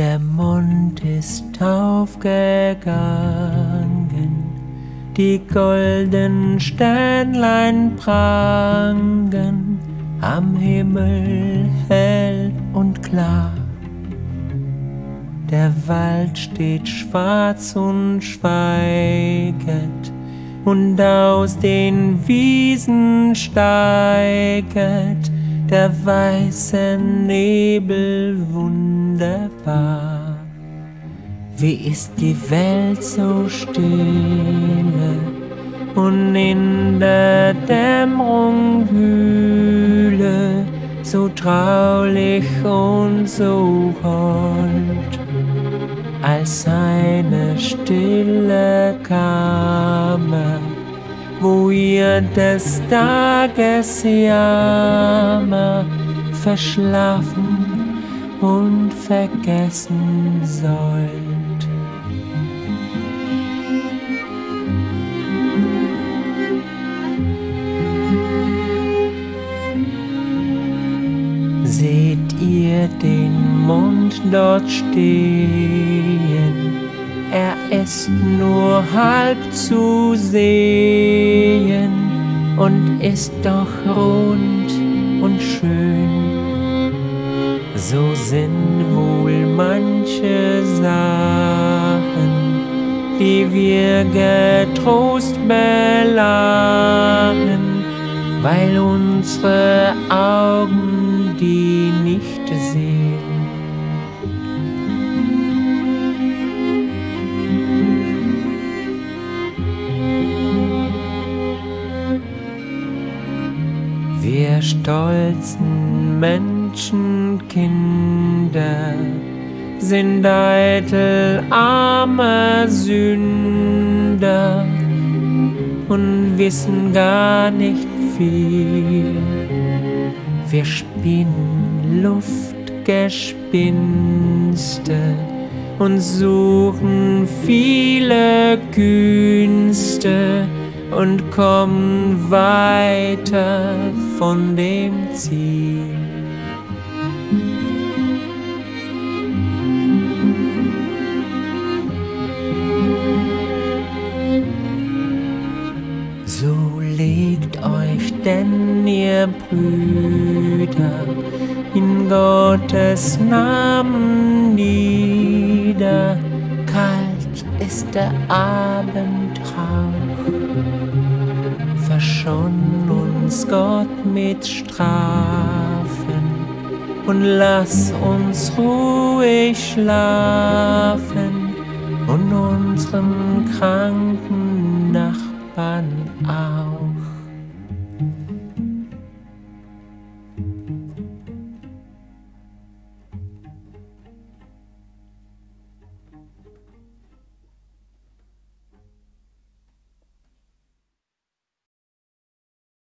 Der Mond ist aufgegangen, die golden Sternlein prangen am Himmel hell und klar. Der Wald steht schwarz und schweiget, und aus den Wiesen steiget der weiße Nebel wunderbar. Wie ist die Welt so stille und in der Dämmerung wühle, so traulich und so hold, als eine stille Kammer wo ihr des Tages Jammer verschlafen und vergessen sollt. Seht ihr den Mond dort stehen? Er ist nur halb zu sehen und ist doch rund und schön. So sind wohl manche Sachen, die wir getrost belachen, weil unsere Augen die nicht sehen. Wir stolzen Menschenkinder sind eitel arme Sünder und wissen gar nicht viel. Wir spinnen Luftgespinste und suchen viele Künste und kommen weiter von dem Ziel. So legt euch denn, ihr Brüder, in Gottes Namen nieder. Kalt ist der Abendrauch Gott mit Strafen und lass uns ruhig schlafen und unseren kranken Nachbarn auch.